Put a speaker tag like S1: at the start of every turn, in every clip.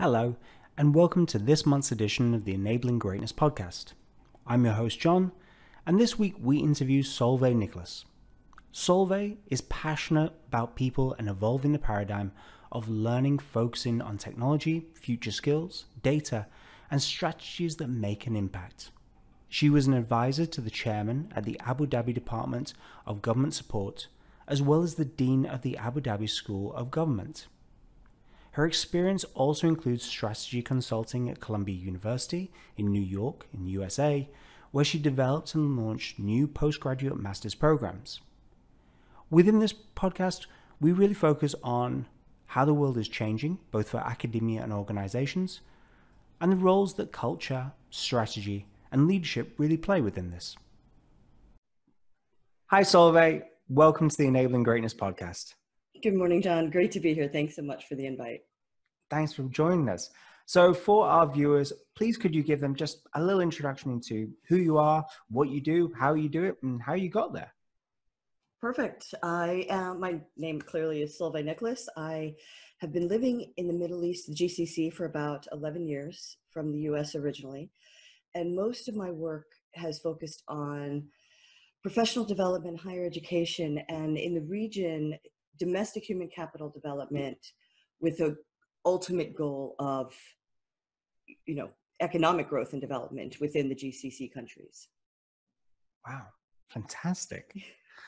S1: Hello, and welcome to this month's edition of the Enabling Greatness podcast. I'm your host, John, and this week we interview Solveig Nicklos. Solveig is passionate about people and evolving the paradigm of learning focusing on technology, future skills, data, and strategies that make an impact. She was an advisor to the chairman at the Abu Dhabi Department of Government Support, as well as the dean of the Abu Dhabi School of Government. Her experience also includes strategy consulting at Columbia University in New York, in the USA, where she developed and launched new postgraduate master's programs. Within this podcast, we really focus on how the world is changing, both for academia and organizations, and the roles that culture, strategy, and leadership really play within this. Hi, Solveig. Welcome to the Enabling Greatness podcast.
S2: Good morning, John. Great to be here. Thanks so much for the invite.
S1: Thanks for joining us. So, for our viewers, please could you give them just a little introduction into who you are, what you do, how you do it, and how you got there?
S2: Perfect. I am, my name clearly is Solveig Nicklos. I have been living in the Middle East, the GCC, for about 11 years from the US originally. And most of my work has focused on professional development, higher education, and in the region, domestic human capital development with a ultimate goal of you know economic growth and development within the GCC countries.
S1: Wow, fantastic.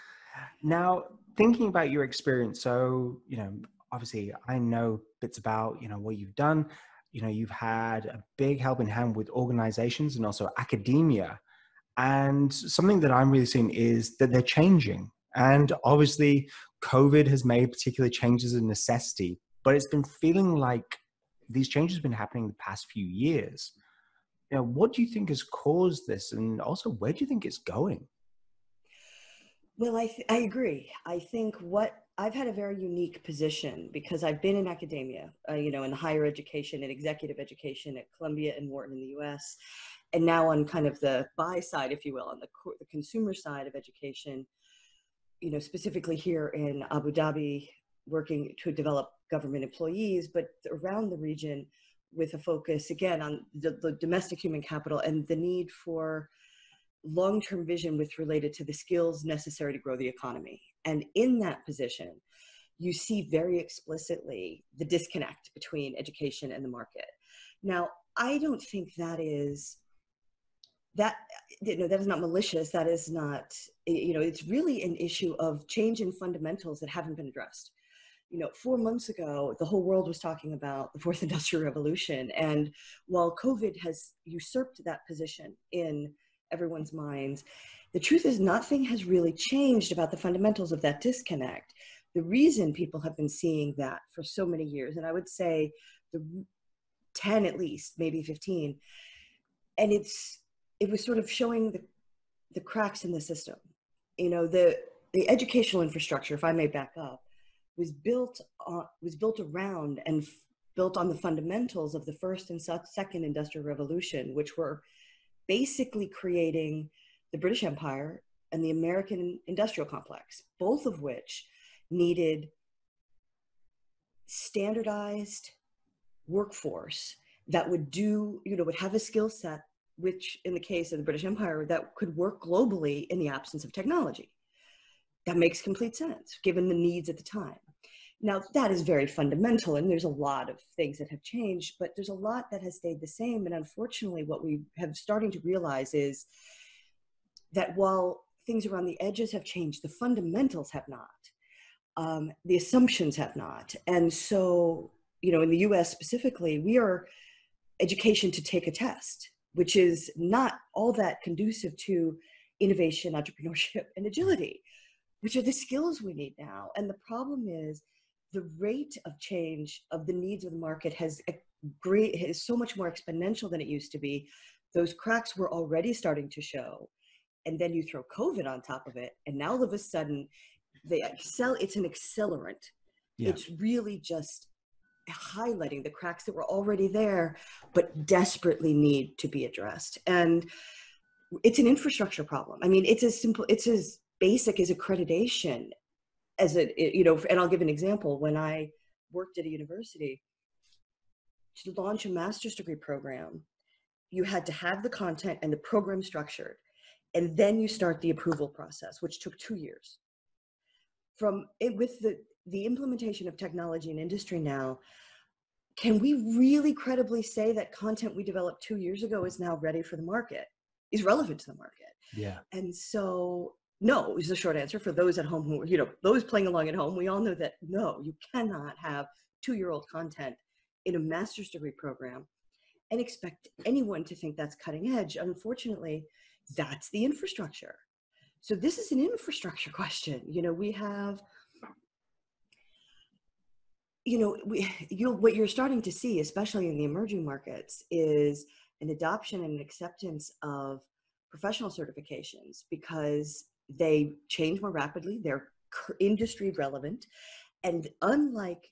S1: now, thinking about your experience, so, you know, obviously I know bits about, you know, what you've done. You know, you've had a big helping hand with organizations and also academia. And something that I'm really seeing is that they're changing. And obviously, COVID has made particular changes a necessity but it's been feeling like these changes have been happening the past few years. You know, what do you think has caused this, and also where do you think it's going?
S2: Well, I th- I agree. I think what I've had a very unique position because I've been in academia, uh, you know, in higher education and executive education at Columbia and Wharton in the U.S., and now on kind of the buy side, if you will, on the co- the consumer side of education, you know, specifically here in Abu Dhabi, working to develop government employees, but around the region with a focus again on the, the domestic human capital and the need for long-term vision with related to the skills necessary to grow the economy. And in that position, you see very explicitly the disconnect between education and the market. Now, I don't think that is that you know that is not malicious that is not you know it's really an issue of change in fundamentals that haven't been addressed you know, four months ago, the whole world was talking about the fourth industrial revolution. And while COVID has usurped that position in everyone's minds, the truth is nothing has really changed about the fundamentals of that disconnect. The reason people have been seeing that for so many years, and I would say the 10 at least, maybe 15, and it's, it was sort of showing the, the cracks in the system. You know, the, the educational infrastructure, if I may back up, was built on, was built around and f- built on the fundamentals of the first and second industrial revolution, which were basically creating the British Empire and the American industrial complex, both of which needed standardized workforce that would do, you know, would have a skill set, which in the case of the British Empire, that could work globally in the absence of technology. That makes complete sense given the needs at the time. Now, that is very fundamental, and there's a lot of things that have changed, but there's a lot that has stayed the same. And unfortunately, what we have starting to realize is that while things around the edges have changed, the fundamentals have not. Um, the assumptions have not. And so, you know, in the US specifically, we are education to take a test, which is not all that conducive to innovation, entrepreneurship, and agility, which are the skills we need now. And the problem is, the rate of change of the needs of the market has great is so much more exponential than it used to be. Those cracks were already starting to show and then you throw covid on top of it and now all of a sudden the excel it's an accelerant. Yeah. it's really just highlighting the cracks that were already there but desperately need to be addressed. And it's an infrastructure problem. I mean it's as simple it's as basic as accreditation as a you know and i'll give an example when i worked at a university to launch a master's degree program, you had to have the content and the program structured, and then you start the approval process, which took two years. From it, with the the implementation of technology in industry now, can we really credibly say that content we developed two years ago is now ready for the market, is relevant to the market?
S1: Yeah.
S2: And so, no is the short answer for those at home who, you know, those playing along at home. We all know that no, you cannot have two year old content in a master's degree program and expect anyone to think that's cutting edge. Unfortunately, that's the infrastructure. So this is an infrastructure question. You know, we have, you know, we, you what you're starting to see, especially in the emerging markets, is an adoption and an acceptance of professional certifications because they change more rapidly. They're industry relevant, and unlike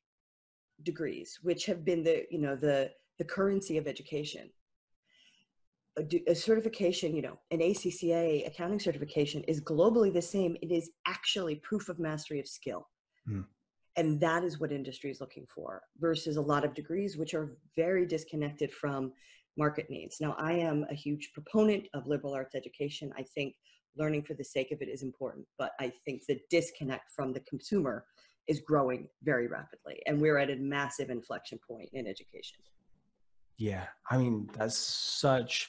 S2: degrees, which have been the you know the the currency of education, a, a certification, you know, an ACCA accounting certification is globally the same. It is actually proof of mastery of skill. Mm. And that is what industry is looking for versus a lot of degrees, which are very disconnected from market needs. Now, I am a huge proponent of liberal arts education. I think learning for the sake of it is important, but I think the disconnect from the consumer is growing very rapidly. And we're at a massive inflection point in education.
S1: Yeah, I mean that's such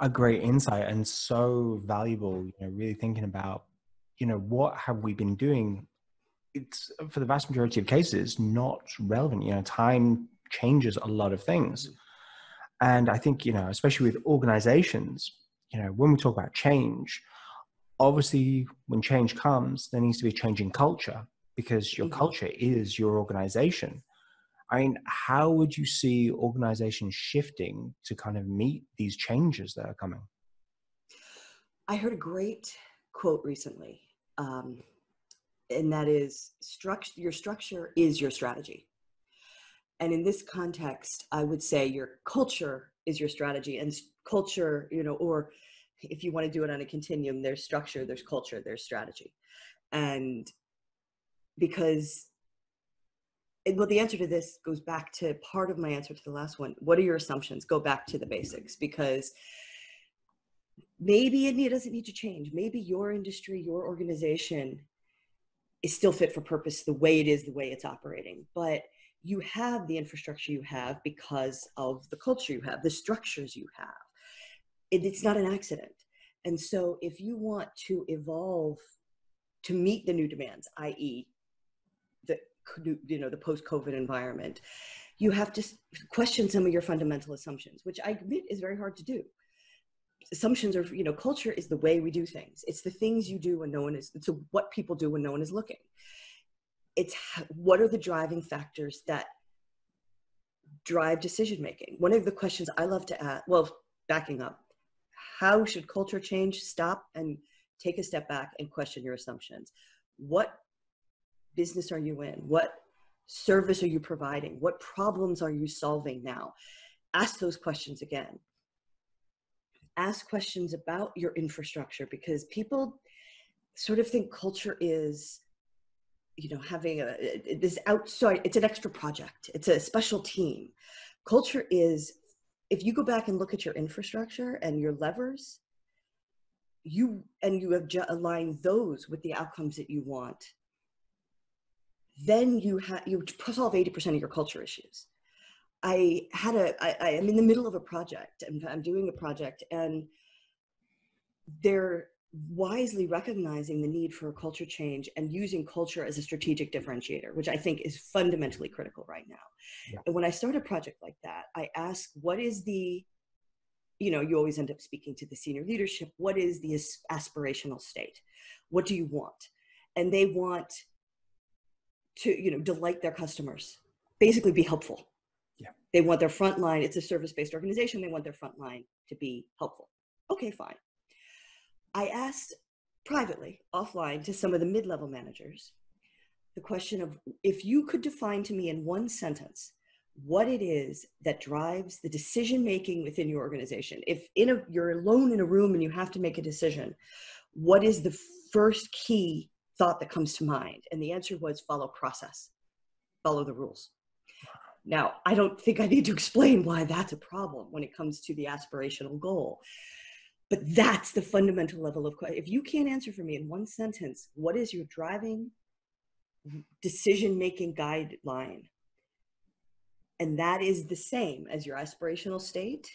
S1: a great insight and so valuable. You know, really thinking about, you know, what have we been doing? It's for the vast majority of cases not relevant. You know, time changes a lot of things, mm-hmm. and I think you know, especially with organizations, you know, when we talk about change, obviously when change comes, there needs to be a change in culture because your mm-hmm. culture is your organization. I mean, how would you see organizations shifting to kind of meet these changes that are coming?
S2: I heard a great quote recently, um, and that is structure, your structure is your strategy. And in this context, I would say your culture is your strategy, and culture, you know, or if you want to do it on a continuum, there's structure, there's culture, there's strategy. And because well, the answer to this goes back to part of my answer to the last one. What are your assumptions? Go back to the basics because maybe it doesn't need to change. Maybe your industry, your organization is still fit for purpose the way it is, the way it's operating. But you have the infrastructure you have because of the culture you have, the structures you have. It, it's not an accident. And so if you want to evolve to meet the new demands, i.e., the you know the post-covid environment you have to question some of your fundamental assumptions which i admit is very hard to do assumptions are you know culture is the way we do things it's the things you do when no one is it's what people do when no one is looking it's what are the driving factors that drive decision making one of the questions i love to ask well backing up how should culture change stop and take a step back and question your assumptions what business are you in? What service are you providing? What problems are you solving now? Ask those questions again. Ask questions about your infrastructure because people sort of think culture is you know having a this outside it's an extra project it's a special team culture is if you go back and look at your infrastructure and your levers you and you have align those with the outcomes that you want then you have you solve 80% of your culture issues. I had a I, I am in the middle of a project. And i'm doing a project and they're wisely recognizing the need for a culture change and using culture as a strategic differentiator which i think is fundamentally critical right now. Yeah. and when i start a project like that i ask what is the you know you always end up speaking to the senior leadership what is the aspirational state? What do you want? And they want to you know delight their customers basically be helpful. Yeah. They want their front line it's a service-based organization they want their front line to be helpful. Okay fine i asked privately offline to some of the mid-level managers the question of if you could define to me in one sentence what it is that drives the decision making within your organization if in a you're alone in a room and you have to make a decision what is the first key thought that comes to mind? And the answer was follow process, follow the rules. Now, I don't think I need to explain why that's a problem when it comes to the aspirational goal. But that's the fundamental level of question. If you can't answer for me in one sentence, what is your driving decision making guideline? And that is the same as your aspirational state.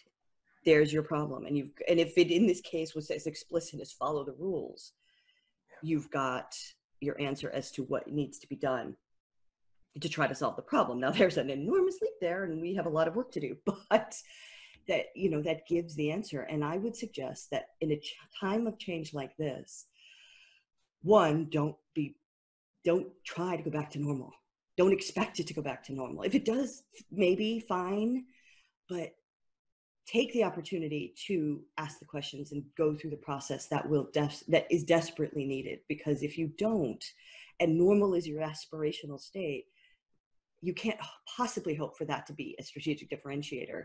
S2: There's your problem. And you've and if it in this case was as explicit as follow the rules, you've got your answer as to what needs to be done to try to solve the problem. Now there's an enormous leap there and we have a lot of work to do, but that you know that gives the answer and I would suggest that in a ch- time of change like this one don't be don't try to go back to normal. Don't expect it to go back to normal. If it does maybe fine, but take the opportunity to ask the questions and go through the process that will def- that is desperately needed because if you don't and normal is your aspirational state you can't possibly hope for that to be a strategic differentiator.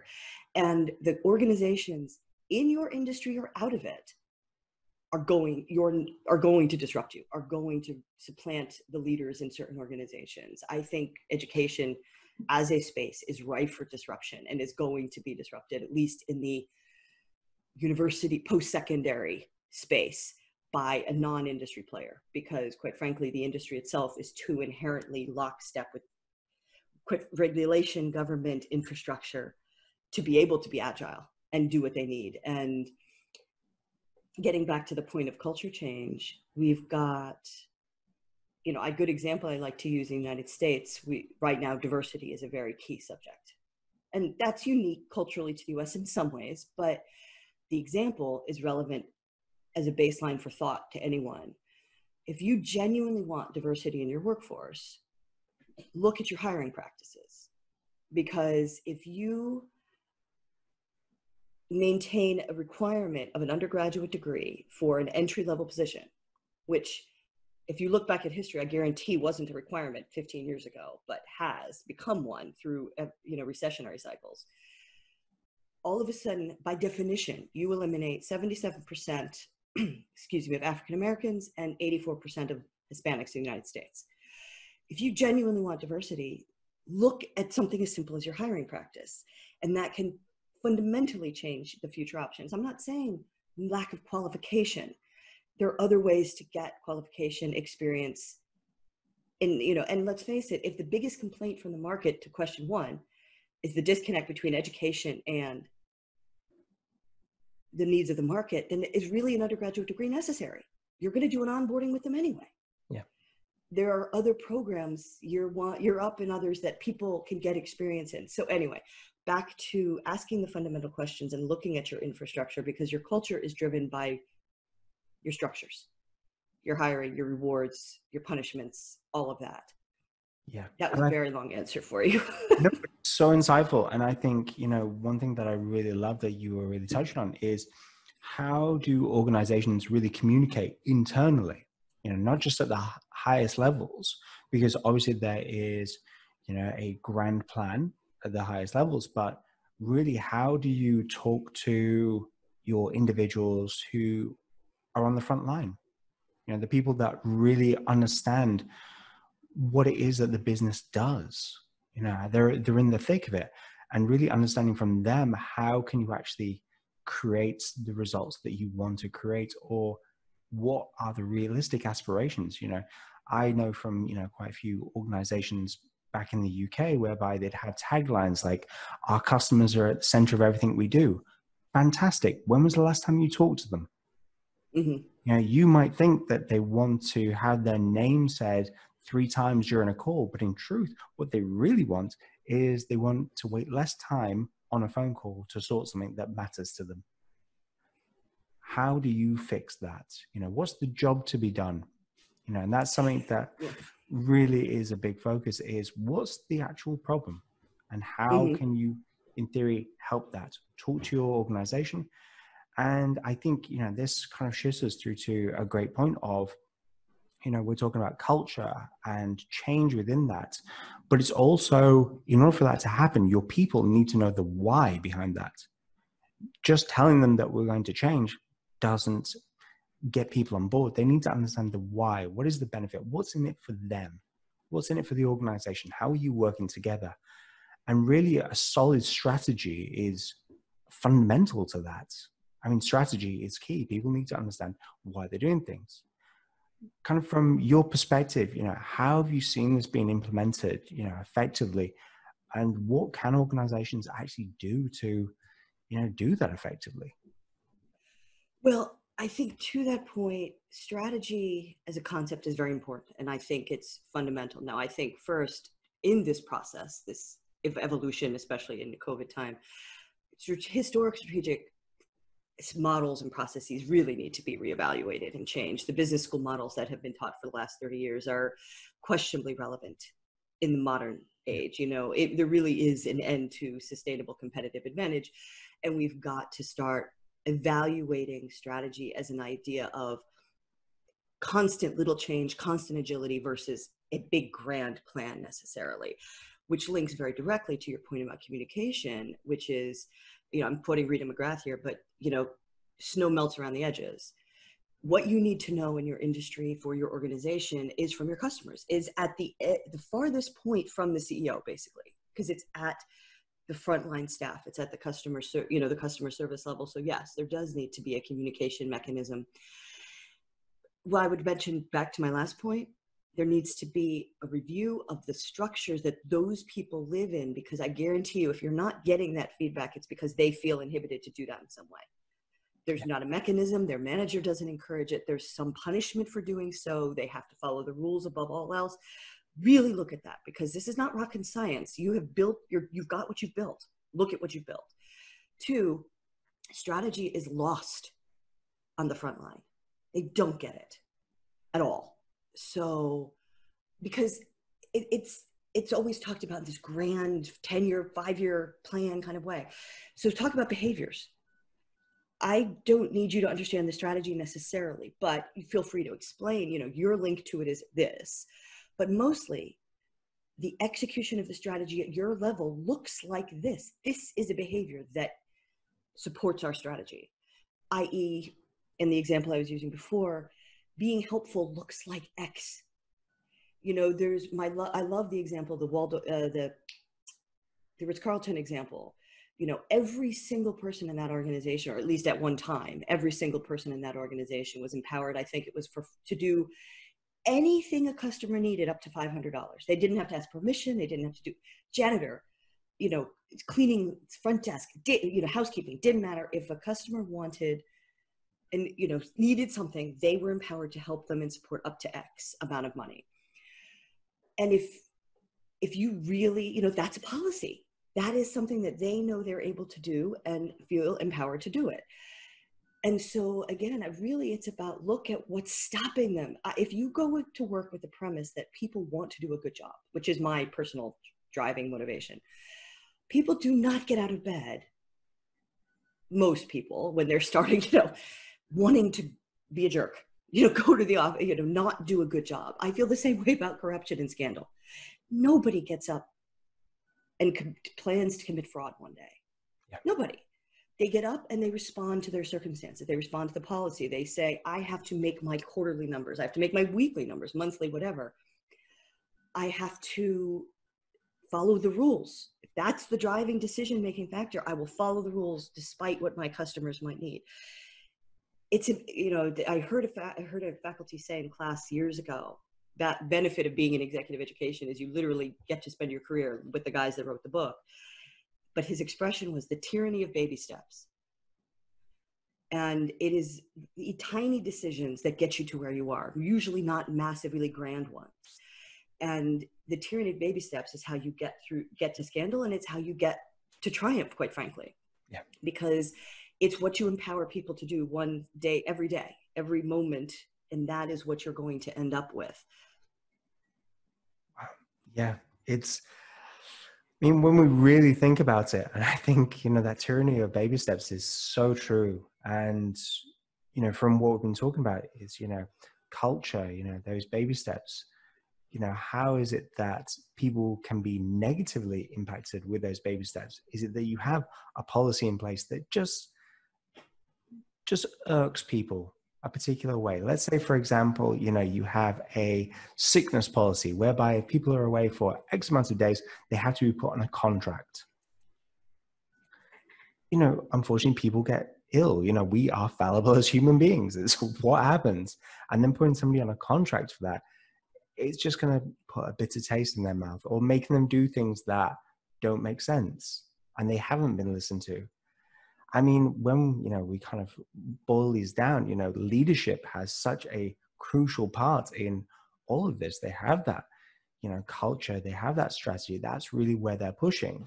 S2: And the organizations in your industry or out of it are going you're are going to disrupt you are going to supplant the leaders in certain organizations. I think education as a space is ripe for disruption and is going to be disrupted at least in the university post-secondary space by a non-industry player because quite frankly the industry itself is too inherently lockstep with regulation, government, infrastructure to be able to be agile and do what they need. And getting back to the point of culture change, we've got, you know, a good example I like to use in the United States. We right now diversity is a very key subject, and that's unique culturally to the U.S. in some ways, but the example is relevant as a baseline for thought to anyone. If you genuinely want diversity in your workforce, look at your hiring practices. Because if you maintain a requirement of an undergraduate degree for an entry level position which if you look back at history i guarantee wasn't a requirement 15 years ago but has become one through you know recessionary cycles all of a sudden by definition you eliminate 77% excuse me of african americans and 84% of hispanics in the united states if you genuinely want diversity, look at something as simple as your hiring practice. And that can fundamentally change the future options. I'm not saying lack of qualification. There are other ways to get qualification experience. And you know, and let's face it, if the biggest complaint from the market to question one is the disconnect between education and the needs of the market, then is really an undergraduate degree necessary? You're going to do an onboarding with them anyway there are other programs you're want you're up and others that people can get experience in. So anyway back to asking the fundamental questions and looking at your infrastructure because your culture is driven by your structures your hiring your rewards your punishments all of that.
S1: Yeah.
S2: That was and a very long answer for you.
S1: No, so insightful. And i think you know one thing that i really love that you were really touching on is how do organizations really communicate internally? You know not just at the highest levels because obviously there is you know a grand plan at the highest levels but really how do you talk to your individuals who are on the front line? You know the people that really understand what it is that the business does you know they're they're in the thick of it and really understanding from them how can you actually create the results that you want to create or what are the realistic aspirations? You know i know from you know quite a few organizations back in the uk whereby they'd have taglines like our customers are at the center of everything we do. Fantastic. When was the last time you talked to them? Mm-hmm. you know you might think that they want to have their name said three times during a call but in truth what they really want is they want to wait less time on a phone call to sort something that matters to them how do you fix that? You know what's the job to be done? You know and that's something that really is a big focus is what's the actual problem and how mm-hmm. can you in theory help that? Talk to your organization. And i think you know this kind of shifts us through to a great point of you know we're talking about culture and change within that but it's also in order for that to happen your people need to know the why behind that. Just telling them that we're going to change doesn't get people on board. They need to understand the why. What is the benefit? What's in it for them? What's in it for the organization? How are you working together? and really a solid strategy is fundamental to that i mean strategy is key people need to understand why they're doing things kind of from your perspective you know how have you seen this being implemented you know effectively and what can organizations actually do to you know do that effectively
S2: well i think to that point strategy as a concept is very important and i think it's fundamental. Now i think first in this process this evolution especially in the covid time historic strategic models and processes really need to be reevaluated and changed. The business school models that have been taught for the last 30 years are questionably relevant in the modern age you know? It, there really is an end to sustainable competitive advantage and we've got to start evaluating strategy as an idea of constant little change constant agility versus a big grand plan necessarily which links very directly to your point about communication which is you know i'm quoting rita mcgrath here but you know snow melts around the edges. What you need to know in your industry for your organization is from your customers is at the eh, the farthest point from the ceo basically because it's at the frontline staff it's at the customer you know the customer service level. So yes there does need to be a communication mechanism. Well i would mention back to my last point there needs to be a review of the structures that those people live in because i guarantee you if you're not getting that feedback it's because they feel inhibited to do that in some way. There's not a mechanism their manager doesn't encourage it there's some punishment for doing so they have to follow the rules above all else really look at that because this is not rocket science. You have built your you've got what you've built. Look at what you've built. Two strategy is lost on the front line. They don't get it at all. So because it, it's it's always talked about in this grand 10 year 5 year plan kind of way. So talk about behaviors. I don't need you to understand the strategy necessarily, but you feel free to explain, you know, your link to it is this. But mostly the execution of the strategy at your level looks like this. This is a behavior that supports our strategy, i.e., in the example I was using before, being helpful looks like X. You know, there's my, lo- I love the example, the Waldo, uh, the, the Ritz Carlton example you know every single person in that organization or at least at one time every single person in that organization was empowered i think it was for to do anything a customer needed up to $500 they didn't have to ask permission they didn't have to do janitor you know cleaning front desk you know housekeeping didn't matter. If a customer wanted and you know needed something they were empowered to help them and support up to x amount of money. And if if you really you know that's a policy. That is something that they know they're able to do and feel empowered to do it and so again I really it's about look at what's stopping them if you go to work with the premise that people want to do a good job which is my personal driving motivation people do not get out of bed most people when they're starting you know wanting to be a jerk you know go to the office you know not do a good job i feel the same way about corruption and scandal nobody gets up and co- plans to commit fraud one day. Yeah. Nobody. They get up and they respond to their circumstances. They respond to the policy. They say, I have to make my quarterly numbers. I have to make my weekly numbers, monthly, whatever. I have to follow the rules. If that's the driving decision making factor, I will follow the rules despite what my customers might need. It's, a you know, I heard a, fa- I heard a faculty say in class years ago, that benefit of being in executive education is you literally get to spend your career with the guys that wrote the book. But his expression was the tyranny of baby steps. And it is the tiny decisions that get you to where you are, usually not massively grand ones. And the tyranny of baby steps is how you get through, get to scandal, and it's how you get to triumph, quite frankly.
S1: Yeah.
S2: Because it's what you empower people to do one day, every day, every moment, and that is what you're going to end up with
S1: yeah, it's. I mean, when we really think about it, and I think you know that tyranny of baby steps is so true. And you know, from what we've been talking about, is you know, culture. You know, those baby steps. You know, how is it that people can be negatively impacted with those baby steps? Is it that you have a policy in place that just just irks people a particular way. Let's say, for example, you know, you have a sickness policy whereby if people are away for X amount of days, they have to be put on a contract. You know, unfortunately, people get ill. You know, we are fallible as human beings. It's what happens. And then putting somebody on a contract for that, it's just going to put a bitter taste in their mouth or making them do things that don't make sense and they haven't been listened to. I mean, when you know we kind of boil these down, you know, leadership has such a crucial part in all of this. They have that, you know, culture. They have that strategy. That's really where they're pushing.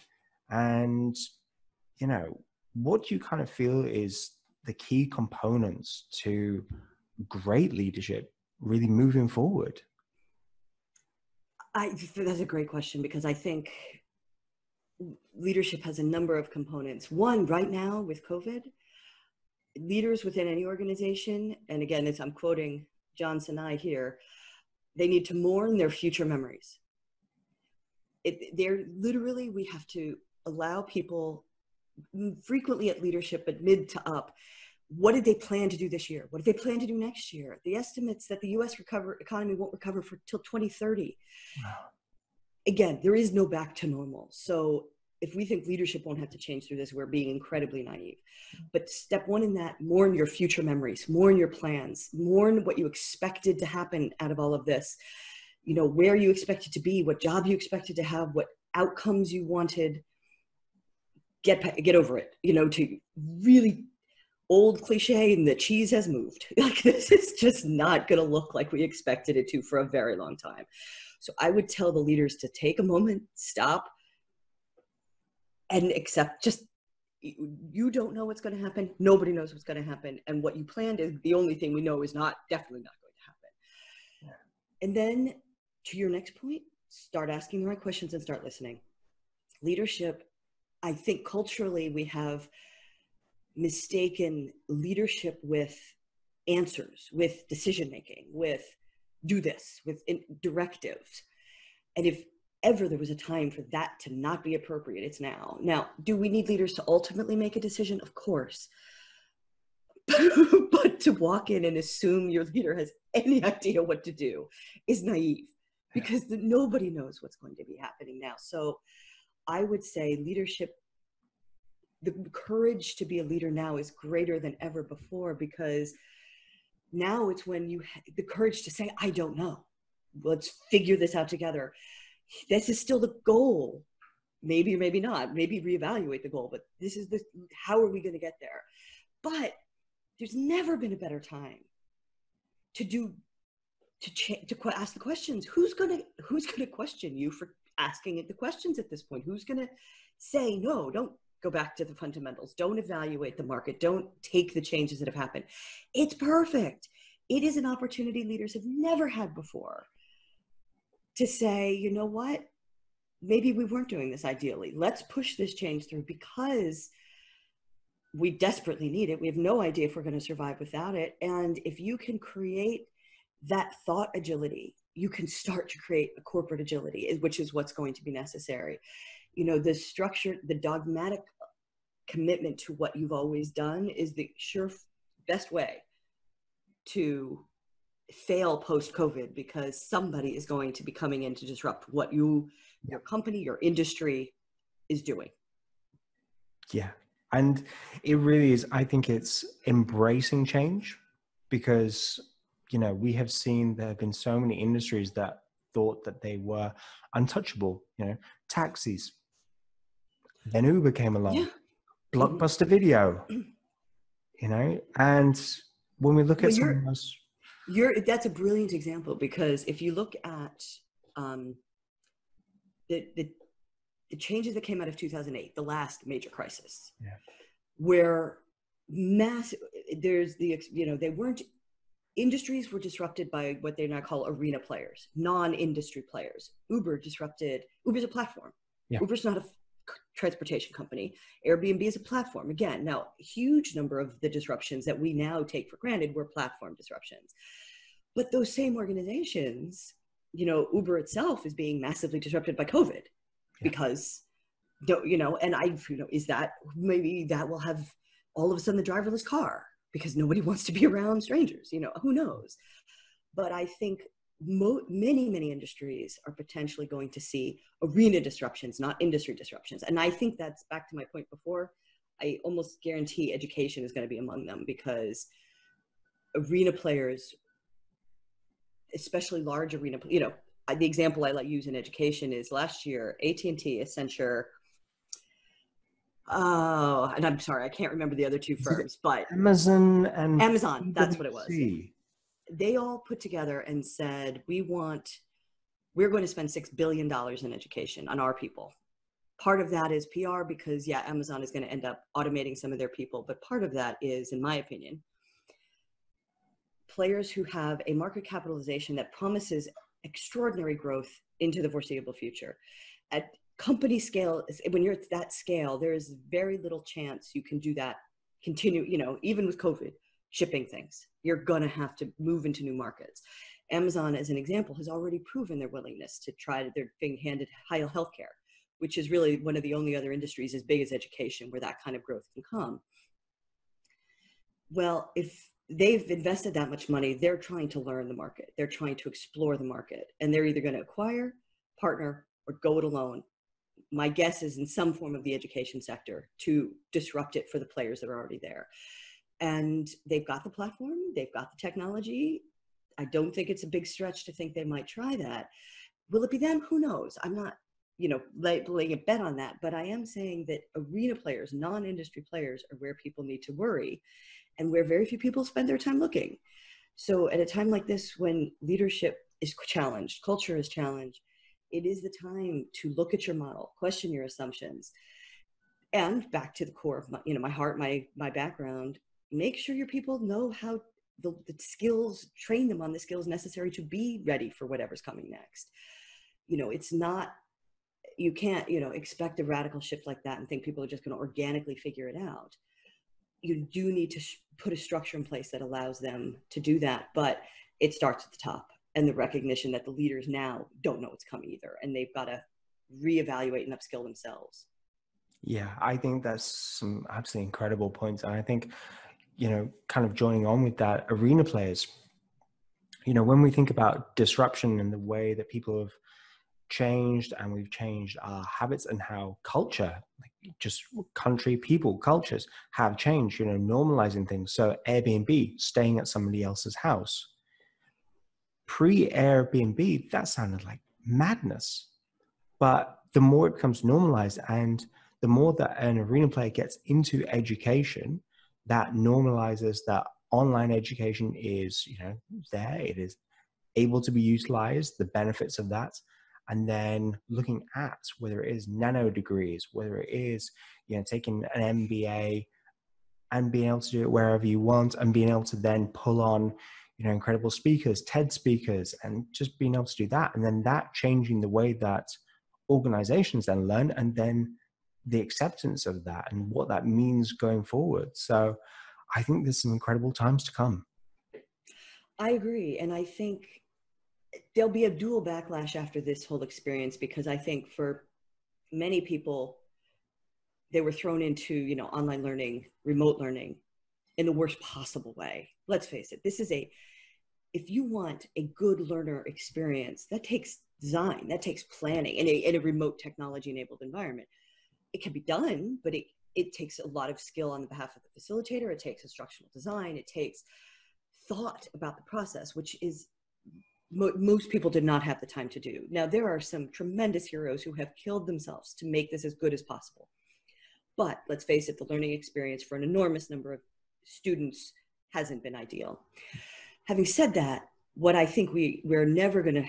S1: And you know, what do you kind of feel is the key components to great leadership really moving forward?
S2: I that's a great question because I think leadership has a number of components. One, right now with COVID, leaders within any organization, and again, as I'm quoting John Sinai here, they need to mourn their future memories. It, they're literally, we have to allow people mm, frequently at leadership, but mid to up, what did they plan to do this year? What did they plan to do next year? The estimates that the U.S. recover economy won't recover for till 2030. Wow. Again, there is no back to normal. So if we think leadership won't have to change through this, we're being incredibly naive. But step one in that, mourn your future memories, mourn your plans, mourn what you expected to happen out of all of this. You know, where you expected to be, what job you expected to have, what outcomes you wanted. Get get over it. You know, to really old cliche and the cheese has moved. Like this is just not going to look like we expected it to for a very long time. So I would tell the leaders to take a moment, stop, and accept just you don't know what's going to happen. Nobody knows what's going to happen. And what you planned is the only thing we know is not definitely not going to happen. And then to your next point start asking the right questions and start listening. Leadership i think culturally we have mistaken leadership with answers with decision making with do this with directives and if ever there was a time for that to not be appropriate, it's now. Now, do we need leaders to ultimately make a decision? Of course. but to walk in and assume your leader has any idea what to do is naive because the, nobody knows what's going to be happening now. So I would say leadership, the courage to be a leader now is greater than ever before because now it's when you the courage to say, I don't know. Let's figure this out together. This is still the goal. Maybe maybe not. Maybe reevaluate the goal but this is the how are we going to get there? But there's never been a better time to do to ch- to ask the questions. Who's going to who's going to question you for asking the questions at this point? Who's going to say no don't go back to the fundamentals don't evaluate the market don't take the changes that have happened it's perfect it is an opportunity leaders have never had before to say, you know what? Maybe we weren't doing this ideally. Let's push this change through because we desperately need it. We have no idea if we're going to survive without it. And if you can create that thought agility, you can start to create a corporate agility, which is what's going to be necessary. You know, the structure, the dogmatic commitment to what you've always done is the sure best way to fail post COVID because somebody is going to be coming in to disrupt what you, your company, your industry is doing.
S1: Yeah. And it really is, I think it's embracing change because, you know, we have seen there have been so many industries that thought that they were untouchable, you know, taxis. Then Uber came along, yeah. Blockbuster Video, you know, and when we look at well, something else
S2: you're that's a brilliant example because if you look at um, the, the the changes that came out of 2008, the last major crisis, yeah. where mass there's the you know they weren't industries were disrupted by what they now call arena players, non-industry players. Uber disrupted. Uber's a platform. Yeah. Uber's not a transportation company. Airbnb is a platform. Again, now huge number of the disruptions that we now take for granted were platform disruptions. But those same organizations, you know, Uber itself is being massively disrupted by COVID yeah. because, you know, and I, you know, is that maybe that will have all of a sudden the driverless car because nobody wants to be around strangers. You know, who knows? But I think mo- many, many industries are potentially going to see arena disruptions, not industry disruptions. And I think that's back to my point before. I almost guarantee education is going to be among them because arena players, especially large arena, you know, the example I like use in education is last year, AT&T, Accenture, oh, and I'm sorry, I can't remember the other two firms, but
S1: Amazon and
S2: Amazon, that's what it was. They all put together and said, we want, we're going to spend $6 billion in education on our people. Part of that is PR because, yeah, Amazon is going to end up automating some of their people. But part of that is, in my opinion, players who have a market capitalization that promises extraordinary growth into the foreseeable future. At company scale, when you're at that scale, there is very little chance you can do that, continue, you know, even with COVID, shipping things. You're going to have to move into new markets. Amazon, as an example, has already proven their willingness to try to, they're being handed high healthcare, which is really one of the only other industries as big as education where that kind of growth can come. Well, if they've invested that much money, they're trying to learn the market. They're trying to explore the market. And they're either going to acquire, partner, or go it alone. My guess is in some form of the education sector to disrupt it for the players that are already there. And they've got the platform, they've got the technology. I don't think it's a big stretch to think they might try that. Will it be them? Who knows? I'm not, you know, laying a bet on that, but I am saying that arena players, non-industry players, are where people need to worry and where very few people spend their time looking. So at a time like this, when leadership is challenged, culture is challenged, it is the time to look at your model, question your assumptions, and back to the core of my, you know, my heart, my my background. Make sure your people know how the, the skills, train them on the skills necessary to be ready for whatever's coming next. You know, it's not you can't you know expect a radical shift like that and think people are just going to organically figure it out you do need to sh- put a structure in place that allows them to do that but it starts at the top and the recognition that the leaders now don't know what's coming either and they've got to reevaluate and upskill themselves
S1: yeah i think that's some absolutely incredible points and i think you know kind of joining on with that arena players you know when we think about disruption and the way that people have changed and we've changed our habits and how culture like just country people cultures have changed you know normalizing things. So airbnb staying at somebody else's house. Pre airbnb that sounded like madness. But the more it becomes normalized and the more that an arena player gets into education that normalizes that online education is you know there. It is able to be utilized the benefits of that. And then looking at whether it is nano degrees, whether it is you know taking an MBA and being able to do it wherever you want, and being able to then pull on you know incredible speakers, TED speakers, and just being able to do that, and then that changing the way that organizations then learn, and then the acceptance of that and what that means going forward. So I think there's some incredible times to come.
S2: I agree. And I think there'll be a dual backlash after this whole experience because I think for many people, they were thrown into you know online learning, remote learning, in the worst possible way. Let's face it. This is a if you want a good learner experience, that takes design, that takes planning in a, in a remote technology enabled environment. It can be done, but it, it takes a lot of skill on the behalf of the facilitator. It takes instructional design. It takes thought about the process, which is mo- most people did not have the time to do. Now, there are some tremendous heroes who have killed themselves to make this as good as possible. But let's face it, the learning experience for an enormous number of students hasn't been ideal. Having said that, what I think we, we're never going to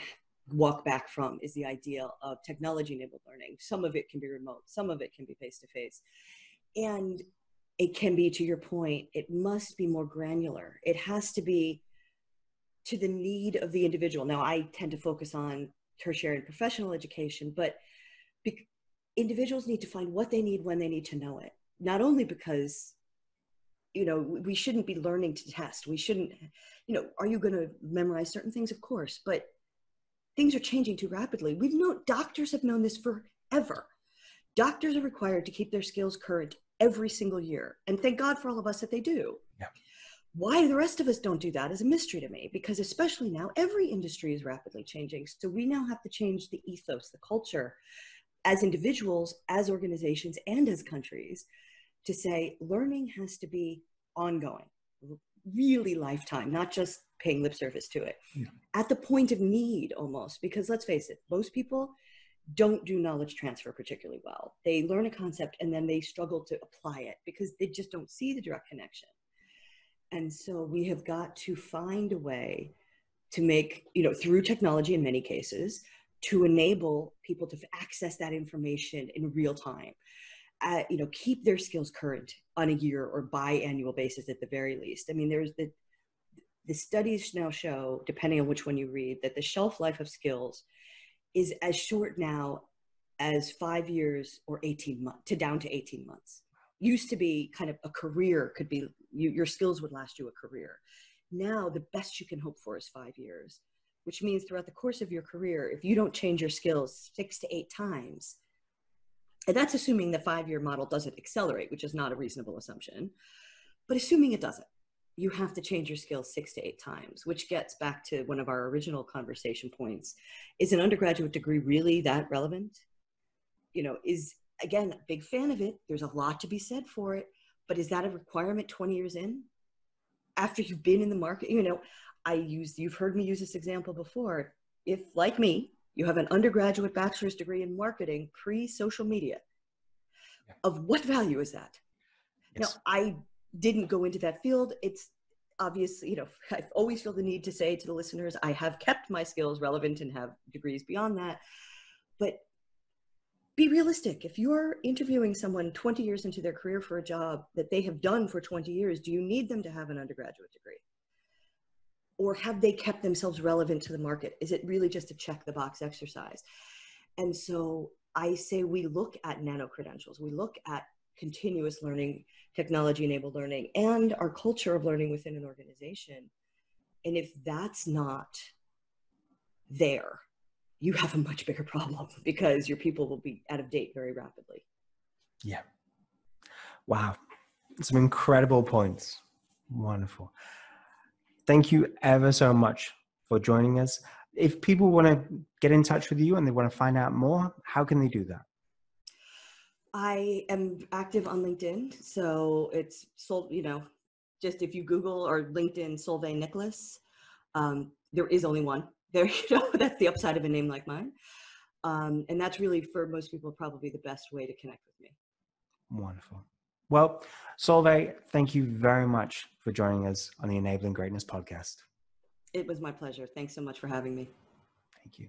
S2: walk back from is the idea of technology enabled learning. Some of it can be remote, some of it can be face to face. And it can be, to your point, it must be more granular. It has to be to the need of the individual. Now, I tend to focus on tertiary and professional education, but be- individuals need to find what they need when they need to know it. Not only because, you know, we shouldn't be learning to test. We shouldn't, you know, are you going to memorize certain things? Of course, but things are changing too rapidly. We've known doctors have known this forever. Doctors are required to keep their skills current every single year. And thank God for all of us that they do.
S1: Yeah.
S2: why the rest of us don't do that is a mystery to me because especially now every industry is rapidly changing so we now have to change the ethos the culture as individuals as organizations and as countries to say learning has to be ongoing really lifetime not just paying lip service to it yeah. at the point of need almost because let's face it most people don't do knowledge transfer particularly well they learn a concept and then they struggle to apply it because they just don't see the direct connection and so we have got to find a way to make, you know, through technology in many cases, to enable people to access that information in real time. Uh, you know, keep their skills current on a year or biannual basis at the very least. I mean, there's the the studies now show, depending on which one you read, that the shelf life of skills is as short now as five years or 18 months to down to 18 months used to be kind of a career could be you, your skills would last you a career now the best you can hope for is five years which means throughout the course of your career if you don't change your skills six to eight times and that's assuming the five year model doesn't accelerate which is not a reasonable assumption but assuming it doesn't you have to change your skills six to eight times which gets back to one of our original conversation points is an undergraduate degree really that relevant you know is again, a big fan of it. There's a lot to be said for it. But is that a requirement 20 years in? After you've been in the market, you know, I use, you've heard me use this example before. If, like me, you have an undergraduate bachelor's degree in marketing pre social media, yeah. of what value is that? Yes. Now, I didn't go into that field. It's obviously, you know, I always feel the need to say to the listeners, I have kept my skills relevant and have degrees beyond that. But be realistic. If you're interviewing someone 20 years into their career for a job that they have done for 20 years, do you need them to have an undergraduate degree? Or have they kept themselves relevant to the market? Is it really just a check the box exercise? And so I say we look at nano credentials, we look at continuous learning, technology enabled learning, and our culture of learning within an organization. And if that's not there, you have a much bigger problem because your people will be out of date very rapidly.
S1: Yeah. Wow. Some incredible points. Wonderful. Thank you ever so much for joining us. If people want to get in touch with you and they want to find out more, how can they do that?
S2: I am active on LinkedIn. So it's, you know, just if you Google or LinkedIn Solveig Nicklos, um, there is only one there you know that's the upside of a name like mine um, and that's really for most people probably the best way to connect with me
S1: wonderful well solveig thank you very much for joining us on the enabling greatness podcast.
S2: It was my pleasure. Thanks so much for having me.
S1: Thank you